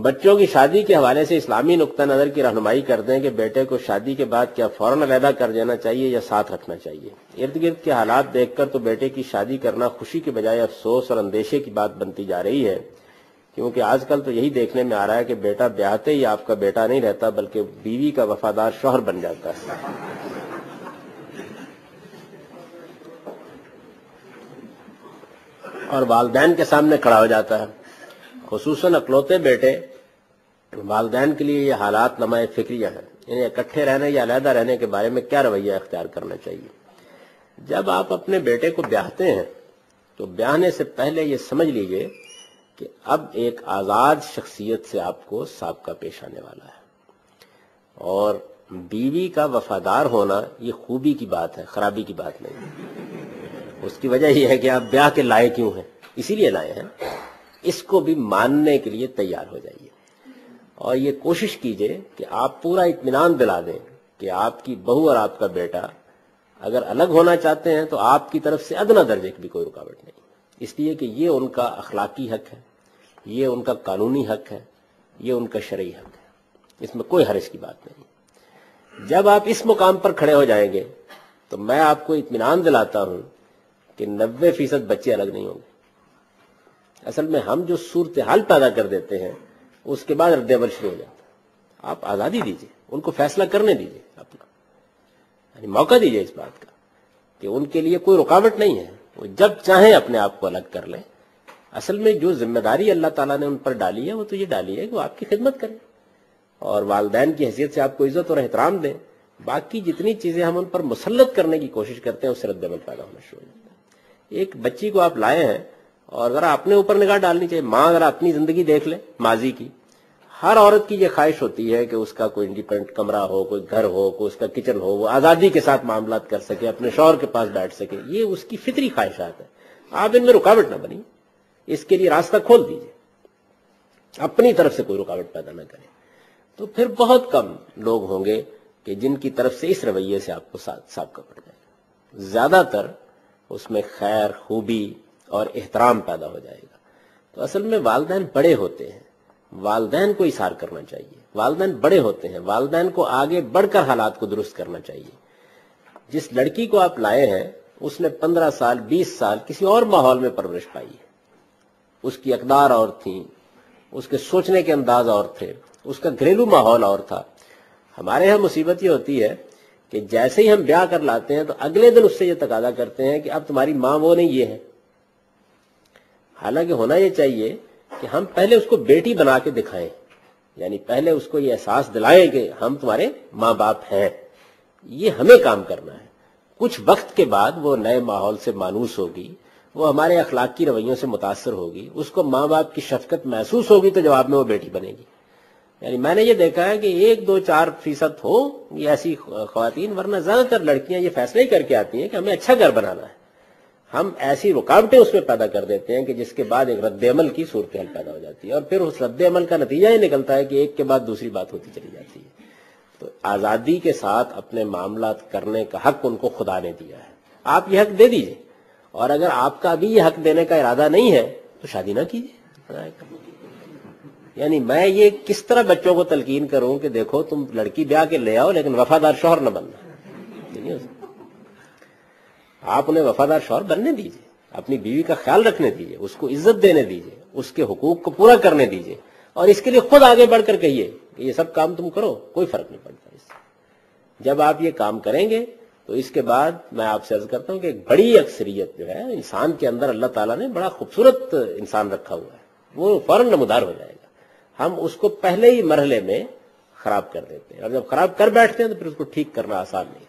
बच्चों की शादी के हवाले से इस्लामी नुकता नज़र की रहनुमाई कर दें कि बेटे को शादी के बाद क्या फ़ौरन अलहदा कर देना चाहिए या साथ रखना चाहिए। इर्द गिर्द के हालात देखकर तो बेटे की शादी करना खुशी के बजाय अफसोस और अंदेशे की बात बनती जा रही है। क्योंकि आजकल तो यही देखने में आ रहा है कि बेटा ब्याहते ही आपका बेटा नहीं रहता, बल्कि बीवी का वफादार शोहर बन जाता है। और वालदेन के सामने खड़ा हो जाता है। खसूस अकलौते बेटे वालदेन के लिए ये हालात नमाए फिक्रिया है। इन्हें इकट्ठे रहने या अलहदा रहने के बारे में क्या रवैया अख्तियार करना चाहिए? जब आप अपने बेटे को ब्याहते हैं तो ब्याहने से पहले ये समझ लीजिए कि अब एक आज़ाद शख्सियत से आपको सबका पेश आने वाला है। और बीवी का वफादार होना ये खूबी की बात है, खराबी की बात नहीं। उसकी वजह यह है कि आप ब्याह के लाए क्यों हैं? इसीलिए लाए हैं। इसको भी मानने के लिए तैयार हो जाइए। और ये कोशिश कीजिए कि आप पूरा इतमान दिला दें कि आपकी बहू और आपका बेटा अगर अलग होना चाहते हैं तो आपकी तरफ़ से अदना दर्जे की भी कोई रुकावट नहीं। इसलिए कि ये उनका अखलाकी हक है, ये उनका कानूनी हक है, ये उनका शरई हक है। इसमें कोई हर्ज की बात नहीं। जब आप इस मुकाम पर खड़े हो जाएँगे तो मैं आपको इतमान दिलाता हूँ कि नब्बे फ़ीसद बच्चे अलग नहीं होंगे। असल में हम जो सूरत हाल पैदा कर देते हैं उसके बाद रद्दमल शुरू हो जाता है। आप आज़ादी दीजिए, उनको फैसला करने दीजिए अपना। यानी मौका दीजिए इस बात का कि उनके लिए कोई रुकावट नहीं है। वो जब चाहे अपने आप को अलग कर लें। असल में जो ज़िम्मेदारी अल्लाह ताला ने उन पर डाली है, वो तो ये डाली है कि वो आपकी खिदमत करें। और वालदेन की हैसियत से आपको इज़्ज़त और एहतराम दें। बाकी जितनी चीज़ें हम उन पर मुसलत करने की कोशिश करते हैं, उससे रद्दमल पैदा होना शुरू हो जाता है। एक बच्ची को आप लाए हैं और जरा अपने ऊपर निगाह डालनी चाहिए। माँ जरा अपनी ज़िंदगी देख ले, माजी की। हर औरत की यह ख्वाहिश होती है कि उसका कोई इंडिपेंडेंट कमरा हो, कोई घर हो, कोई उसका किचन हो, वो आज़ादी के साथ मामला कर सके, अपने शौहर के पास बैठ सके। ये उसकी फितरी ख्वाहिशात है। आप इनमें रुकावट ना बनी। इसके लिए रास्ता खोल दीजिए। अपनी तरफ़ से कोई रुकावट पैदा ना करें। तो फिर बहुत कम लोग होंगे कि जिनकी तरफ़ से इस रवैये से आपको साफ़ साबका पड़ जाएगा ज़्यादातर उसमें खैर, खूबी और एहतराम पैदा हो जाएगा। तो असल में वालदेन बड़े होते हैं। वालदेन को इशार करना चाहिए। वालदेन बड़े होते हैं। वालदेन को आगे बढ़कर हालात को दुरुस्त करना चाहिए। जिस लड़की को आप लाए हैं, उसने पंद्रह साल, बीस साल किसी और माहौल में परवरिश पाई है। उसकी अकदार और थी, उसके सोचने के अंदाज और थे, उसका घरेलू माहौल और था। हमारे यहाँ मुसीबत ये होती है कि जैसे ही हम ब्याह कर लाते हैं तो अगले दिन उससे ये तकाजा करते हैं कि अब तुम्हारी माँ वो नहीं, ये है। हालाँकि होना यह चाहिए कि हम पहले उसको बेटी बना के दिखाएँ। यानी पहले उसको ये एहसास दिलाएँ कि हम तुम्हारे माँ बाप हैं। ये हमें काम करना है। कुछ वक्त के बाद वो नए माहौल से मानूस होगी, वो हमारे अखलाकी रवैयों से मुतासर होगी, उसको माँ बाप की शफकत महसूस होगी तो जवाब में वो बेटी बनेगी। यानी मैंने ये देखा है कि एक, दो, चार फ़ीसद हो, ये ऐसी खातन वरना ज़्यादातर लड़कियाँ ये फैसला ही करके आती हैं कि हमें अच्छा घर बनाना है। हम ऐसी रुकावटें उसमें पैदा कर देते हैं कि जिसके बाद एक रद्द अमल की सूरत हाल पैदा हो जाती है और फिर उस रद्द अमल का नतीजा ही निकलता है कि एक के बाद दूसरी बात होती चली जाती है। तो आज़ादी के साथ अपने मामला करने का हक उनको खुदा ने दिया है। आप ये हक दे दीजिए। और अगर आपका अभी ये हक देने का इरादा नहीं है तो शादी ना कीजिए। यानी मैं ये किस तरह बच्चों को तलकीन करूँ कि देखो तुम लड़की ब्याह के ले आओ, लेकिन वफादार शोहर न बनना। आप उन्हें वफादार शौहर बनने दीजिए, अपनी बीवी का ख्याल रखने दीजिए, उसको इज़्ज़त देने दीजिए, उसके हुकूक को पूरा करने दीजिए और इसके लिए खुद आगे बढ़कर कहिए कि ये सब काम तुम करो, कोई फ़र्क नहीं पड़ता इससे। जब आप ये काम करेंगे तो इसके बाद मैं आपसे अर्ज़ करता हूँ कि एक बड़ी अक्सरियत जो है, इंसान के अंदर अल्लाह ताला ने बड़ा खूबसूरत इंसान रखा हुआ है। वो फ़ौरन नमदार हो जाएगा। हम उसको पहले ही मरहले में खराब कर देते हैं। और जब खराब कर बैठते हैं तो फिर उसको ठीक करना आसान नहीं